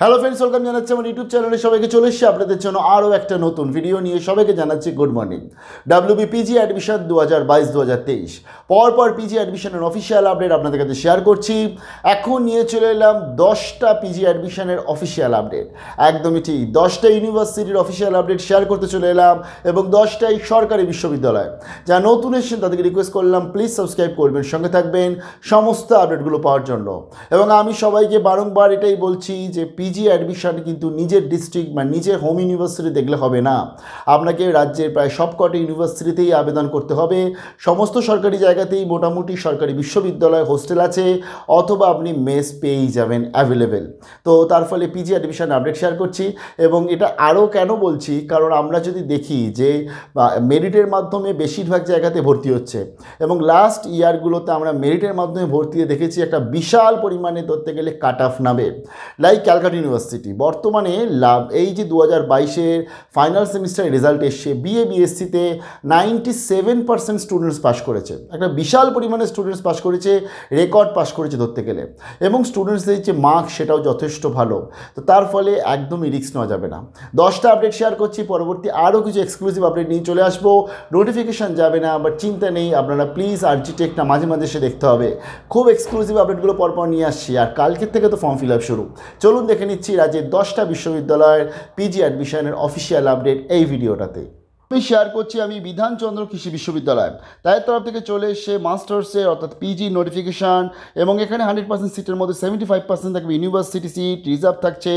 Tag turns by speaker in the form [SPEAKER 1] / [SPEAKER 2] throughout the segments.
[SPEAKER 1] Hello friends welcome জানাচ্ছি আমার YouTube চ্যানেলে সবাইকে চলে এসেছি আপনাদের জন্য আরও একটা নতুন ভিডিও নিয়ে। সবাইকে জানাচ্ছি good morning WB PG admission দু হাজার বাইশ দু হাজার তেইশ। পরপর পিজি অ্যাডমিশনের অফিসিয়াল আপডেট আপনাদের কাছে শেয়ার করছি। এখন নিয়ে চলে এলাম দশটা পিজি অ্যাডমিশনের অফিসিয়াল আপডেট একদমই ঠিক, দশটা ইউনিভার্সিটির অফিসিয়াল আপডেট শেয়ার করতে চলে এলাম এবং দশটাই সরকারি বিশ্ববিদ্যালয়। যা নতুন এসেছেন তাদেরকে রিকোয়েস্ট করলাম প্লিজ সাবস্ক্রাইব করবেন, সঙ্গে থাকবেন। সমস্ত আপডেটগুলো পাওয়ার জন্য। এবং আমি সবাইকে বারংবার এটাই বলছি যে পিজি অ্যাডমিশন কিন্তু নিজের ডিস্ট্রিক্ট বা নিজের হোম ইউনিভার্সিটি দেখলে হবে না। আপনাকে রাজ্যের প্রায় সবকটি ইউনিভার্সিটিতেই আবেদন করতে হবে। সমস্ত সরকারি জায়গাতেই মোটামুটি সরকারি বিশ্ববিদ্যালয় হোস্টেল আছে, অথবা আপনি মেস পেয়েই যাবেন অ্যাভেলেবেল তো তার ফলে পিজি অ্যাডমিশন আপডেট শেয়ার করছি এবং এটা আরও কেন বলছি, কারণ আমরা যদি দেখি যে মেরিটের মাধ্যমে বেশিরভাগ জায়গাতে ভর্তি হচ্ছে এবং লাস্ট ইয়ারগুলোতে আমরা মেরিটের মাধ্যমে ভর্তিতে দেখেছি একটা বিশাল পরিমাণে ধরতে গেলে কাট অফ নামে। লাইক ক্যালকাটা ইউনিভার্সিটি বর্তমানে লাভ, এই যে দু হাজার বাইশের ফাইনাল সেমিস্টারের রেজাল্ট এসছে BA বিএসসিতে ninety seven percent students pass করেছে। একটা বিশাল পরিমাণে স্টুডেন্টস পাস করেছে রেকর্ড পাস করেছে ধরতে গেলে। এবং স্টুডেন্টসদের যে মার্কস সেটাও যথেষ্ট ভালো। তো তার ফলে একদমই রিস্ক নেওয়া যাবে না। দশটা আপডেট শেয়ার করছি, পরবর্তী আরও কিছু এক্সক্লুসিভ আপডেট নিয়ে চলে আসব। নোটিফিকেশান যাবে না বাট চিন্তা নেই, আপনারা প্লিজ আরজি টেকটা মাঝে মাঝে এসে দেখতে হবে। খুব এক্সক্লুসিভ আপডেটগুলো পরপর নিয়ে আসছি, আর কালকের থেকে তো ফর্ম ফিল আপ শুরু। চলুন দেখে নিচ্ছি রাজ্যের দশটা বিশ্ববিদ্যালয়ের পিজি অ্যাডমিশনের অফিসিয়াল আপডেট এই ভিডিওটাতে। আমি শেয়ার করছি আমি বিধানচন্দ্র কৃষি বিশ্ববিদ্যালয়। তাদের তরফ থেকে চলে এসে মাস্টার্সের অর্থাৎ পিজি নোটিফিকেশান এবং এখানে হান্ড্রেড পার্সেন্ট সিটের মধ্যে সেভেন্টি ফাইভ পার্সেন্ট থাকবে ইউনিভার্সিটি সিট রিজার্ভ থাকছে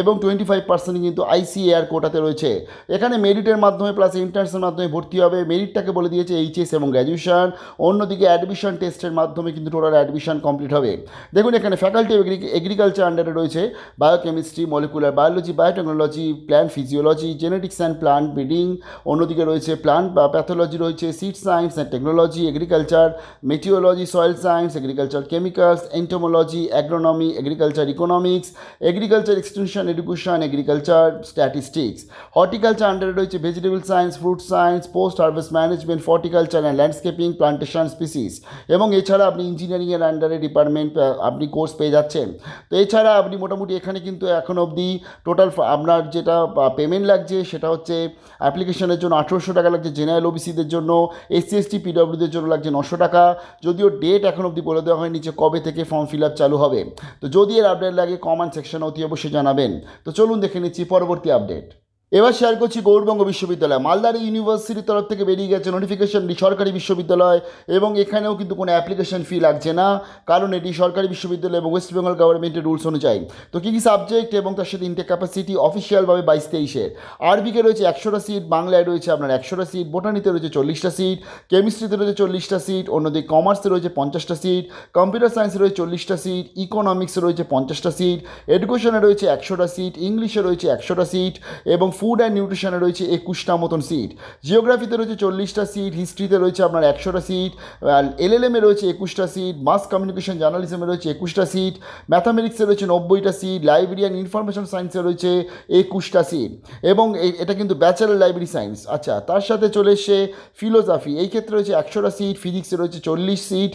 [SPEAKER 1] এবং টোয়েন্টি ফাইভ পার্সেন্ট কিন্তু আইসিএআর কোটাতে রয়েছে। এখানে মেরিটের মাধ্যমে প্লাস এন্ট্রান্সের মাধ্যমে ভর্তি হবে। মেরিটটাকে বলে দিয়েছে এইচএস এবং গ্র্যাজুয়েশন অন্যদিকে অ্যাডমিশন টেস্টের মাধ্যমে কিন্তু টোটাল অ্যাডমিশন কমপ্লিট হবে। দেখুন এখানে ফ্যাকাল্টি এগ্রিকালচার আন্ডারে রয়েছে। Biochemistry molecular biology biotechnology plant physiology genetics and plant breeding অন্যদিকে রয়েছে প্লান্ট বা প্যাথোলজি রয়েছে seed science and technology agriculture meteorology soil science agriculture chemicals entomology agronomy agriculture economics agriculture extension education agriculture statistics horticulture আন্ডারে রয়েছে vegetable science fruit science post harvest management floriculture and landscaping plantation species এবং এছাড়া আপনি ইঞ্জিনিয়ারিংয়ের আন্ডারে department আপনি course পেয়ে যাচ্ছেন। তো এছাড়া আপনি মোটামুটি এখানে কিন্তু এখন অবধি টোটাল আপনার যেটা পেমেন্ট লাগছে সেটা হচ্ছে অ্যাপ্লিকেশনের জন্য আঠেরোশো টাকা লাগছে, জেনারেল ওবিসিদের জন্য, এসসি, এসটি, পিডব্লিউদের জন্য লাগছে নশো টাকা। যদিও ডেট এখন অবধি বলে দেওয়া হয়নি যে কবে থেকে ফর্ম ফিল আপ চালু হবে। তো যদি এর আপডেট লাগে কমেন্ট সেকশনে অতি অবশ্যই জানাবেন। তো চলুন দেখে নিচ্ছি পরবর্তী আপডেট এবার শেয়ার করছি গৌরবঙ্গ বিশ্ববিদ্যালয়। মালদার ইউনিভার্সিটির তরফ থেকে বেরিয়ে গেছে নোটিফিকেশন সরকারি বিশ্ববিদ্যালয় এবং এখানেও কিন্তু কোনো অ্যাপ্লিকেশন ফি লাগছে না, কারণ এটি সরকারি বিশ্ববিদ্যালয় এবং ওয়েস্ট বেঙ্গল গভর্নমেন্টের রুলস অনুযায়ী। তো কী কী সাবজেক্ট এবং তার সাথে ইনটেক ক্যাপাসিটি অফিসিয়ালভাবে বাইশ তেইশের আরবিকে রয়েছে একশোটা সিট বাংলায় রয়েছে আপনার একশোটা সিট বোটানিতে রয়েছে চল্লিশটা সিট কেমিস্ট্রিতে রয়েছে চল্লিশটা সিট অন্যদিকে কমার্সে রয়েছে পঞ্চাশটা সিট কম্পিউটার সায়েন্সে রয়েছে চল্লিশটা সিট ইকোনমিক্সে রয়েছে পঞ্চাশটা সিট এডুকেশনে রয়েছে একশোটা সিট ইংলিশে রয়েছে একশোটা সিট এবং ফুড অ্যান্ড নিউট্রিশনে রয়েছে একুশটা মতন সিট জিওগ্রাফিতে রয়েছে চল্লিশটা সিট হিস্ট্রিতে রয়েছে আপনার একশোটা সিট এলএলএমে রয়েছে একুশটা সিট মাস কমিউনিকেশন জার্নালিজমে রয়েছে একুশটা সিট ম্যাথামেটিক্সে রয়েছে নব্বইটা সিট লাইব্রেরি অ্যান্ড ইনফরমেশন সায়েন্সে রয়েছে একুশটা সিট এবং এটা কিন্তু ব্যাচেলার লাইব্রেরি সায়েন্স আচ্ছা তার সাথে চলে এসছে ফিলোসফি এই ক্ষেত্রে রয়েছে একশোটা সিট ফিজিক্সে রয়েছে চল্লিশ সিট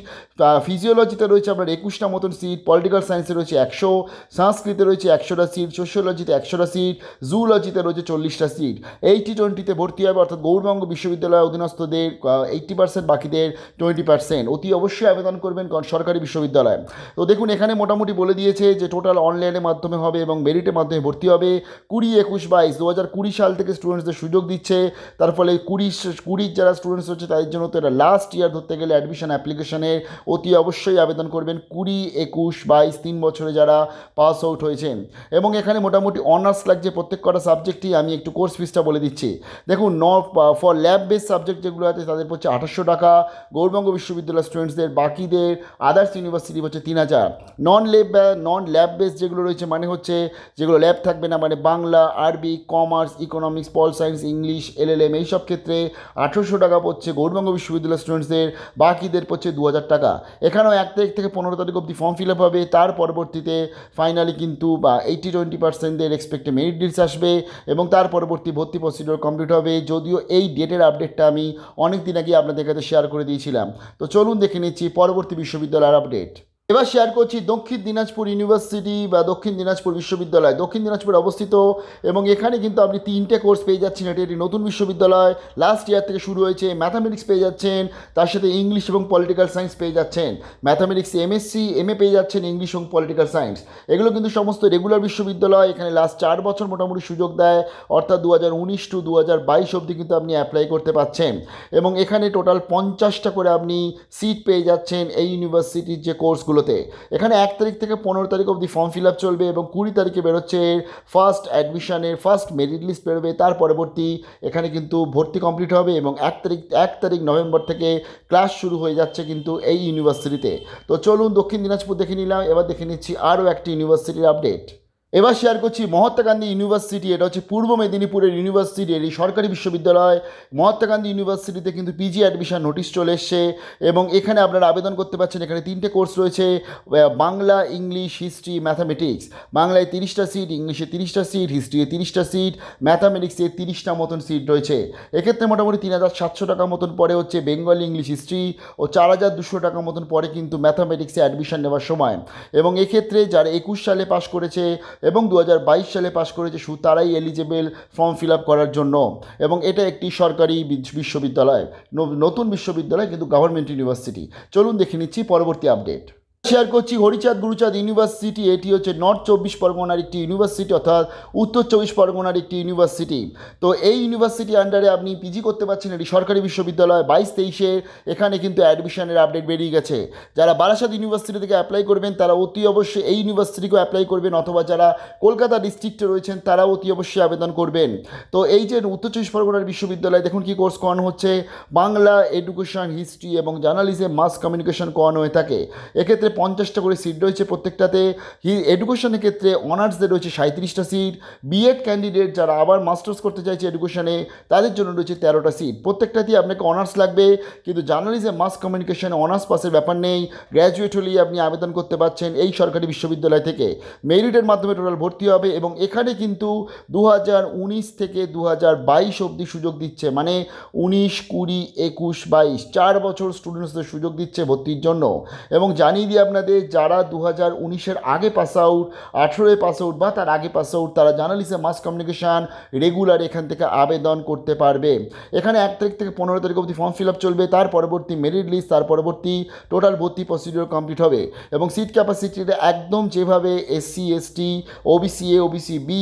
[SPEAKER 1] ফিজিওলজিতে রয়েছে আপনার একুশটা মতন সিট পলিটিক্যাল সায়েন্সে রয়েছে একশো, সংস্কৃতে রয়েছে একশোটা সিট সোশিওলজিতে একশোটা সিট জুলজিতে রয়েছে চল্লিশটা সিট এইটি টোয়েন্টিতে ভর্তি হবে অর্থাৎ গৌরবঙ্গ বিশ্ববিদ্যালয় অধীনস্থদের এইট্টি পার্সেন্ট বাকিদের টোয়েন্টি পার্সেন্ট অতি অবশ্যই আবেদন করবেন সরকারি বিশ্ববিদ্যালয়। তো দেখুন, এখানে মোটামুটি বলে দিয়েছে যে টোটাল অনলাইনের মাধ্যমে হবে এবং মেরিটের মাধ্যমে ভর্তি হবে। কুড়ি একুশ বাইশ দু হাজার কুড়ি সাল থেকে স্টুডেন্টসদের সুযোগ দিচ্ছে। তার ফলে কুড়ি কুড়ির যারা স্টুডেন্টস হচ্ছে তাদের জন্য তো এটা লাস্ট ইয়ার ধরতে গেলে অ্যাডমিশন অ্যাপ্লিকেশনের অতি অবশ্যই আবেদন করবেন। কুড়ি একুশ বাইশ, তিন বছরে যারা পাস আউট হয়েছেন। এবং এখানে মোটামুটি অনার্স লাগছে প্রত্যেক কটা সাবজেক্টই আমি একটু কোর্স ফিসটা বলে দিচ্ছি। দেখুন ন ফর ল্যাব বেস সাবজেক্ট যেগুলো আছে তাদের হচ্ছে আঠাশশো টাকা, গৌরবঙ্গ বিশ্ববিদ্যালয় স্টুডেন্টসদের বাকিদের আদার্স ইউনিভার্সিটি হচ্ছে তিন হাজার। Non lab non lab base যেগুলো রয়েছে মানে হচ্ছে যেগুলো ল্যাব থাকবে না মানে বাংলা, আরবি commerce economics pol science, English L L LLM এইসব ক্ষেত্রে আঠেরোশো টাকা পড়ছে গৌরবঙ্গ বিশ্ববিদ্যালয় স্টুডেন্টসদের বাকিদের পড়ছে দু হাজার টাকা। এখানেও এক তারিখ থেকে পনেরো তারিখ অবধি ফর্ম ফিল আপ হবে, তার পরবর্তীতে ফাইনালি কিন্তু, বা এইটি টোয়েন্টি পার্সেন্টদের এক্সপেক্টে মেরিট ডিলস আসবে এবং তার পরবর্তী ভর্তি প্রসিডিওর কমপ্লিট হবে। যদিও এই ডেটের আপডেটটা আমি অনেক দিন আগে আপনাদের কাছে শেয়ার করে দিয়েছিলাম। তো চলুন দেখে নিচ্ছি পরবর্তী বিশ্ববিদ্যালয়ের আপডেট। এবার শেয়ার করছি দক্ষিণ দিনাজপুর ইউনিভার্সিটি বা দক্ষিণ দিনাজপুর বিশ্ববিদ্যালয়। দক্ষিণ দিনাজপুরে অবস্থিত এবং এখানে কিন্তু আপনি তিনটে কোর্স পেয়ে যাচ্ছেন। এটি একটি নতুন বিশ্ববিদ্যালয়। লাস্ট ইয়ার থেকে শুরু হয়েছে। ম্যাথামেটিক্স পেয়ে যাচ্ছেন। তার সাথে ইংলিশ এবং পলিটিক্যাল সায়েন্স পেয়ে যাচ্ছেন। ম্যাথামেটিক্স এমএসসি এম এ পেয়ে যাচ্ছেন ইংলিশ এবং পলিটিক্যাল সায়েন্স এগুলো কিন্তু সমস্ত রেগুলার বিশ্ববিদ্যালয়। এখানে লাস্ট চার বছর মোটামুটি সুযোগ দেয়। অর্থাৎ দু হাজার উনিশ টু দু হাজার বাইশ অবধি কিন্তু আপনি অ্যাপ্লাই করতে পারছেন এবং এখানে টোটাল পঞ্চাশটা করে আপনি সিট পেয়ে যাচ্ছেন। এই ইউনিভার্সিটির যে কোর্সগুলোতে এখানে এক তারিখ থেকে পনেরো তারিখ অবধি ফর্ম ফিল আপ চলবে এবং কুড়ি তারিখে বেরোচ্ছে ফার্স্ট অ্যাডমিশনের ফার্স্ট মেরিট লিস্ট বেরোবে। তার পরবর্তী এখানে কিন্তু ভর্তি কমপ্লিট হবে এবং এক তারিখ এক তারিখ নভেম্বর থেকে ক্লাস শুরু হয়ে যাচ্ছে কিন্তু এই ইউনিভার্সিটিতে তো। চলুন দক্ষিণ দিনাজপুর দেখে নিলাম। এবার দেখে নিচ্ছি আরও একটি ইউনিভার্সিটির আপডেট এবার শেয়ার করছি মহাত্মা গান্ধী ইউনিভার্সিটি এটা হচ্ছে পূর্ব মেদিনীপুরের ইউনিভার্সিটি এটি সরকারি বিশ্ববিদ্যালয়। মহাত্মা গান্ধী ইউনিভার্সিটিতে কিন্তু পিজি অ্যাডমিশন নোটিশ চলে এসছে এবং এখানে আপনারা আবেদন করতে পারছেন। এখানে তিনটে কোর্স রয়েছে বাংলা ইংলিশ হিস্ট্রি ম্যাথামেটিক্স বাংলায় তিরিশটা সিট ইংলিশে তিরিশটা সিট হিস্ট্রিতে তিরিশটা সিট ম্যাথামেটিক্সে তিরিশটা মতন সিট রয়েছে। এক্ষেত্রে মোটামুটি তিন হাজার সাতশো টাকা মতন পরে হচ্ছে বেঙ্গলি ইংলিশ হিস্ট্রি ও চার হাজার দুশো টাকা মতন পরে কিন্তু ম্যাথামেটিক্সে অ্যাডমিশন নেওয়ার সময়। এবং এক্ষেত্রে যারা একুশ সালে পাশ করেছে এবং দু হাজার বাইশ সালে পাশ করেছে শুধু তারাই এলিজেবেল ফর্ম ফিল আপ করার জন্য। এবং এটা একটি সরকারি বিশ্ববিদ্যালয়। নতুন বিশ্ববিদ্যালয়, কিন্তু গভর্নমেন্ট ইউনিভার্সিটি চলুন দেখে নিচ্ছি পরবর্তী আপডেট শেয়ার করছি হরিচাঁদ, গুরুচাঁদ ইউনিভার্সিটি। এটি হচ্ছে নর্থ চব্বিশ পরগনার একটি ইউনিভার্সিটি অর্থাৎ উত্তর চব্বিশ পরগনার একটি ইউনিভার্সিটি। তো এই ইউনিভার্সিটি আন্ডারে আপনি পিজি করতে পারছেন, এটি সরকারি বিশ্ববিদ্যালয়, বাইশ তেইশে এখানে কিন্তু অ্যাডমিশনের আপডেট বেরিয়ে গেছে। যারা বারাসাত ইউনিভার্সিটি থেকে অ্যাপ্লাই করবেন, তারা অতি অবশ্যই এই ইউনিভার্সিটিকেও অ্যাপ্লাই করবেন, অথবা যারা কলকাতা ডিস্ট্রিক্টে রয়েছেন, তারাও অতি অবশ্যই আবেদন করবেন। তো এই যে উত্তর চব্বিশ পরগনার বিশ্ববিদ্যালয়, দেখুন কি কোর্স করানো হচ্ছে। বাংলা এডুকেশন হিস্ট্রি এবং জার্নালিজম মাস কমিউনিকেশন করানো হয়ে থাকে। এক্ষেত্রে পঞ্চাশটা করে সিট রয়েছে প্রত্যেকটাতে। এডুকেশনের ক্ষেত্রে অনার্সদের রয়েছে সাঁত্রিশটা সিট বিএড ক্যান্ডিডেট যারা আবার মাস্টার্স করতে চাইছে এডুকেশনে তাদের জন্য রয়েছে তেরোটা সিট প্রত্যেকটাতেই আপনাকে অনার্স লাগবে, কিন্তু জার্নালিজম মাস কমিউনিকেশনে অনার্স পাসের ব্যাপার নেই। গ্র্যাজুয়েট হলেই আপনি আবেদন করতে পারছেন এই সরকারি বিশ্ববিদ্যালয় থেকে। মেরিটের মাধ্যমে টোটাল ভর্তি হবে এবং এখানে কিন্তু দু হাজার উনিশ থেকে দু হাজার বাইশ অবধি সুযোগ দিচ্ছে। মানে উনিশ, কুড়ি, একুশ, বাইশ, চার বছর স্টুডেন্টসদের সুযোগ দিচ্ছে ভর্তির জন্য। এবং জানিয়ে দিই আপনাদের যারা দু হাজার উনিশের আগে পাস আউট আঠেরোয় পাস আউট বা তার আগে পাস আউট তারা জার্নালিজম মাস কমিউনিকেশান রেগুলার এখান থেকে আবেদন করতে পারবে। এখানে এক তারিখ থেকে পনেরো তারিখ অবধি ফর্ম ফিল আপ চলবে, তার পরবর্তী মেরিট লিস্ট তার পরবর্তী টোটাল ভর্তি প্রসিডিওর কমপ্লিট হবে এবং সিট ক্যাপাসিটিটা একদম যেভাবে SC ST OBC A OBC B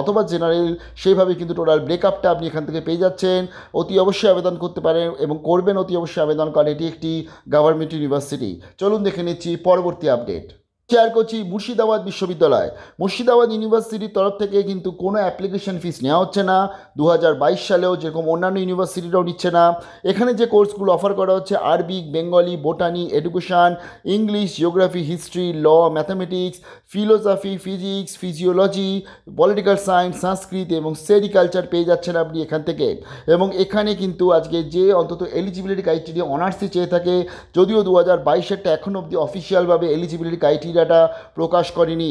[SPEAKER 1] অথবা জেনারেল সেইভাবে কিন্তু টোটাল ব্রেকআপটা আপনি এখান থেকে পেয়ে যাচ্ছেন। অতি অবশ্যই আবেদন করতে পারেন এবং করবেন অতি অবশ্যই আবেদন কারণ এটি একটি গভর্নমেন্ট ইউনিভার্সিটি চলুন দেখে নিচ্ছি পরবর্তী আপডেট শেয়ার করছি মুর্শিদাবাদ বিশ্ববিদ্যালয়। মুর্শিদাবাদ ইউনিভার্সিটির তরফ থেকে কিন্তু কোনো অ্যাপ্লিকেশন ফিস নেওয়া হচ্ছে না। দু হাজার বাইশ সালেও যেরকম অন্যান্য ইউনিভার্সিটিরাও নিচ্ছে না। এখানে যে কোর্সগুলো অফার করা হচ্ছে, Arabic, Bengali, botany education English geography history law mathematics philosophy physics physiology political science Sanskrit এবং সেরিকালচার পেয়ে যাচ্ছেন আপনি এখান থেকে। এবং এখানে কিন্তু আজকে যে অন্তত এলিজিবিলিটি ক্রাইটেরিয়া অনার্সই চেয়ে থাকে, যদিও দু হাজার বাইশেরটা এখন অবধি অফিসিয়ালভাবে এলিজিবিলিটি ক্রাইটেরিয়াটা প্রকাশ করেনি।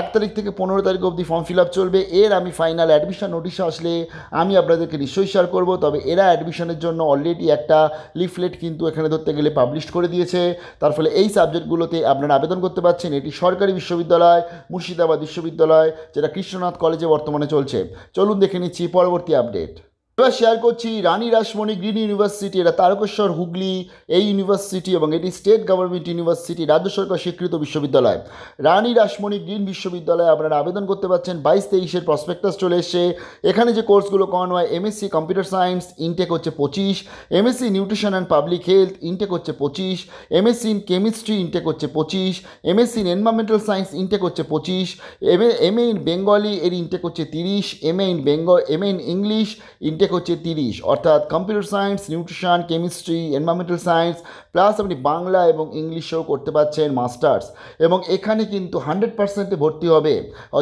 [SPEAKER 1] এক তারিখ থেকে পনেরো তারিখ অবধি ফর্ম ফিল আপ চলবে। এর আমি ফাইনাল অ্যাডমিশন নোটিশ আসলে আমি আপনাদেরকে নিশ্চয়ই শেয়ার করব। তবে এরা অ্যাডমিশনের জন্য অলরেডি একটা লিফলেট কিন্তু এখানে ধরতে গেলে পাবলিশ করে দিয়েছে। তার ফলে এই সাবজেক্টগুলোতে আপনারা আবেদন করতে পারছেন। এটি সরকারি বিশ্ববিদ্যালয়, মুর্শিদাবাদ বিশ্ববিদ্যালয়, যেটা কৃষ্ণনাথ কলেজে বর্তমানে চলছে। চলুন দেখে নিচ্ছি পরবর্তী আপডেট এবার শেয়ার করছি রানী রাসমণি গ্রিন ইউনিভার্সিটি এটা তারকেশ্বর, হুগলি, এই ইউনিভার্সিটি এবং এটি স্টেট গভর্নমেন্ট ইউনিভার্সিটি রাজ্য সরকার স্বীকৃত বিশ্ববিদ্যালয়। রানী রাসমণি গ্রিন বিশ্ববিদ্যালয়ে আপনারা আবেদন করতে পারছেন, বাইশ তেইশের প্রসপেক্টাস চলে এসছে। এখানে যে কোর্সগুলো করানো হয় এমএসসি কম্পিউটার সায়েন্স ইনটেক হচ্ছে পঁচিশ MSc nutrition and public health intake হচ্ছে পঁচিশ এমএসসি ইন কেমিস্ট্রি ইনটেক হচ্ছে পঁচিশ MSc in environmental science intake হচ্ছে পঁচিশ M M A in Bengali এর ইনটেক হচ্ছে তিরিশ M A in Bengal M A in English intake হচ্ছে তিরিশ, অর্থাৎ computer science nutrition chemistry environmental science plus আপনি বাংলা এবং ইংলিশেও করতে পারছেন মাস্টার্স এবং এখানে কিন্তু হান্ড্রেড পার্সেন্টে ভর্তি হবে।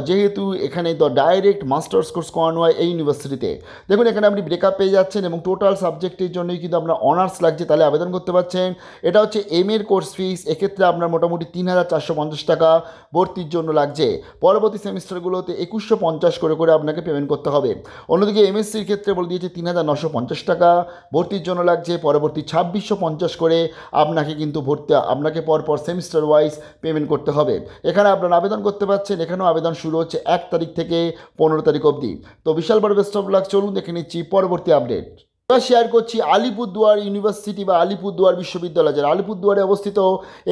[SPEAKER 1] যেহেতু এখানে তো ডাইরেক্ট মাস্টার্স কোর্স করানো হয় এই ইউনিভার্সিটিতে দেখুন, এখানে আপনি ব্রেকআপ পেয়ে যাচ্ছেন এবং টোটাল সাবজেক্টের জন্যই কিন্তু আপনার অনার্স লাগছে, তাহলে আবেদন করতে পারছেন। এটা হচ্ছে এম এর কোর্স ফিস এক্ষেত্রে আপনার মোটামুটি তিন হাজার চারশো পঞ্চাশ টাকা ভর্তির জন্য লাগছে। পরবর্তী সেমিস্টারগুলোতে একুশশো পঞ্চাশ করে করে আপনাকে পেমেন্ট করতে হবে। অন্যদিকে এমএসসির ক্ষেত্রে বলে দিয়ে দিয়েছে তিন হাজার নশো পঞ্চাশ টাকা ভর্তির জন্য লাগছে, পরবর্তী ছাব্বিশশো পঞ্চাশ করে আপনাকে কিন্তু ভর্তি, আপনাকে পরপর সেমিস্টার ওয়াইজ পেমেন্ট করতে হবে। এখানে আপনারা আবেদন করতে পারছেন, এখানেও আবেদন শুরু হচ্ছে এক তারিখ থেকে পনেরো তারিখ অবধি। তো বিশাল বড় বেস্ট অফ লাক চলুন দেখে নিচ্ছি পরবর্তী আপডেট এবার শেয়ার করছি আলিপুরদুয়ার ইউনিভার্সিটি বা আলিপুরদুয়ার বিশ্ববিদ্যালয়। যারা আলিপুরদুয়ারে অবস্থিত,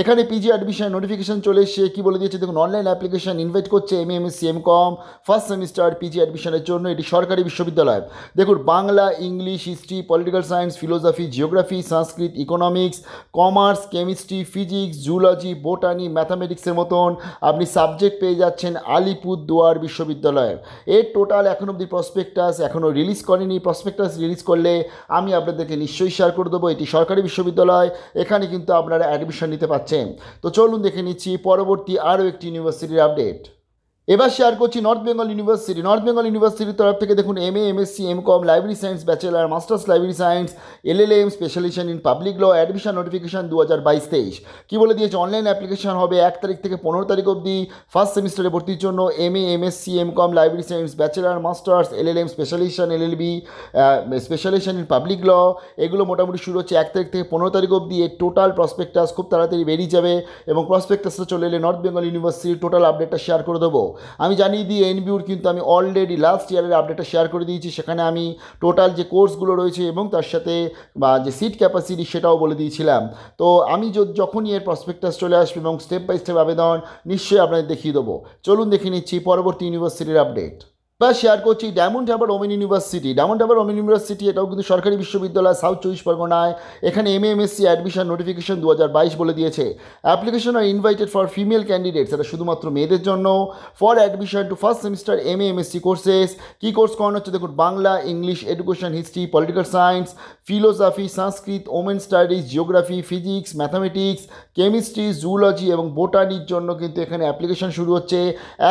[SPEAKER 1] এখানে পিজি অ্যাডমিশন নোটিফিকেশন চলে এসছে। কী বলে দিয়েছে? দেখুন অনলাইন অ্যাপ্লিকেশন ইনভাইট করছে M M S C M com first semester PG অ্যাডমিশনের জন্য। এটি সরকারি বিশ্ববিদ্যালয়। দেখুন, Bangla English history political science philosophy geography Sanskrit economics commerce chemistry physics zoology botany ম্যাথামেটিক্সের মতন আপনি সাবজেক্ট পেয়ে যাচ্ছেন আলিপুরদুয়ার বিশ্ববিদ্যালয়। এর টোটাল এখন অবধি প্রসপেক্টাস এখনও রিলিজ করেনি। প্রসপেক্টাস রিলিজ করলে আমি আপনাদেরকে নিশ্চয়ই শেয়ার করে দেবো। এটি সরকারি বিশ্ববিদ্যালয়, এখানে কিন্তু আপনারা অ্যাডমিশন নিতে পাচ্ছেন। তো চলুন দেখে নিচ্ছি, পরবর্তী আরও একটি ইউনিভার্সিটির আপডেট এবার শেয়ার করছি North Bengal University North Bengal ইউনিভার্সিটির তরফ থেকে দেখুন M A MSc M com library science bachelor masters library science M specialisation in public law admission notification দু হাজার বাইশ তেইশ। কী বলে দিয়েছে? অনলাইন অ্যাপ্লিকেশন হবে এক তারিখ থেকে পনেরো তারিখ অবধি। ফার্স্ট সেমিস্টারে ভর্তির জন্য M A MSc M com library science bachelor masters L L M specialisation L L B specialisation in public law এগুলো মোটামুটি শুরু হচ্ছে এক তারিখ থেকে পনেরো তারিখ অবধি। এর টোটাল প্রসপেক্টাস খুব তাড়াতাড়ি বেরিয়ে যাবে এবং প্রসপেক্টাসটা চলে এলে নর্থ বেঙ্গল ইউনিভার্সিটির টোটাল আপডেটটা শেয়ার করে দেবো। আমি জানিয়ে দিই এনবিউর কিন্তু আমি অলরেডি লাস্ট ইয়ারের আপডেটটা শেয়ার করে দিয়েছি। সেখানে আমি টোটাল যে কোর্সগুলো রয়েছে এবং তার সাথে, বা যে সিট ক্যাপাসিটি সেটাও বলে দিয়েছিলাম। তো আমি যখনই এর প্রসপেক্টাস চলে আসবে এবং স্টেপ বাই স্টেপ আবেদন, নিশ্চয়ই আপনাদের দেখিয়ে দেবো। চলুন দেখে নিচ্ছি পরবর্তী ইউনিভার্সিটির আপডেট বা শেয়ার করছি Diamond Harbour Women University. Diamond Harbour Women University, এটাও কিন্তু সরকারি বিশ্ববিদ্যালয়, সাউথ চব্বিশ পরগনায় এখানে M M MSc admission notification দু হাজার বাইশ বলে দিয়েছে। Application are invited for female candidates এটা শুধুমাত্র মেয়েদের জন্য। For admission to first semester M MSc courses key course করানো হচ্ছে? দেখুন, Bangla English education history political science philosophy, Sanskrit, women studies, geography, physics, mathematics, chemistry zoology এবং বোটানির জন্য কিন্তু এখানে অ্যাপ্লিকেশন শুরু হচ্ছে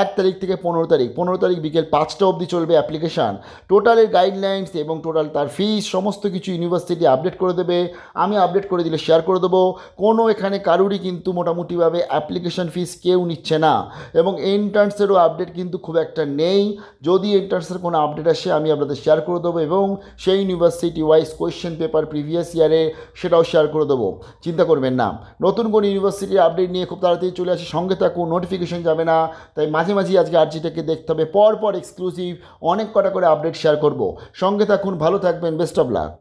[SPEAKER 1] এক তারিখ থেকে পনেরো তারিখ। পনেরো তারিখ বিকেল পাঁচটা অবধি চলবে অ্যাপ্লিকেশান। টোটালের গাইডলাইন্স এবং টোটাল তার ফিস সমস্ত কিছু ইউনিভার্সিটি আপডেট করে দেবে। আমি আপডেট করে দিলে শেয়ার করে দেবো। কোনো এখানে কারুরই কিন্তু মোটামুটিভাবে অ্যাপ্লিকেশন ফিস কেউ নিচ্ছে না এবং এন্ট্রান্সেরও আপডেট কিন্তু খুব একটা নেই। যদি এন্ট্রান্সের কোনো আপডেট আসে, আমি আপনাদের শেয়ার করে দেবো এবং সেই university wise question paper previous ইয়ারে সেটাও শেয়ার করে দেবো। চিন্তা করবেন না। নতুন কোনো ইউনিভার্সিটির আপডেট নিয়ে খুব তাড়াতাড়ি চলে আসে। সঙ্গে থাকুন নোটিফিকেশন যাবে না। তাই মাঝে মাঝেই আজকে আরজিটাকে দেখতে হবে। পর পর এক্সক্লুসিভ অনেক কটা করে আপডেট শেয়ার করব। সঙ্গে থাকুন, ভালো থাকবেন বেস্ট অফ লাক